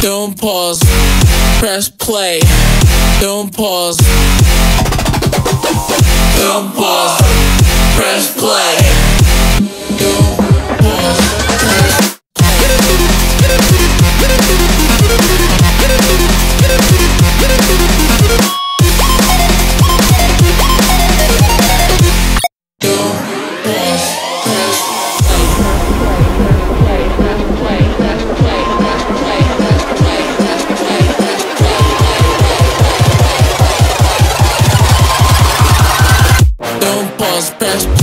Don't pause. Press play. Don't pause. Don't pause. Press play. best, best.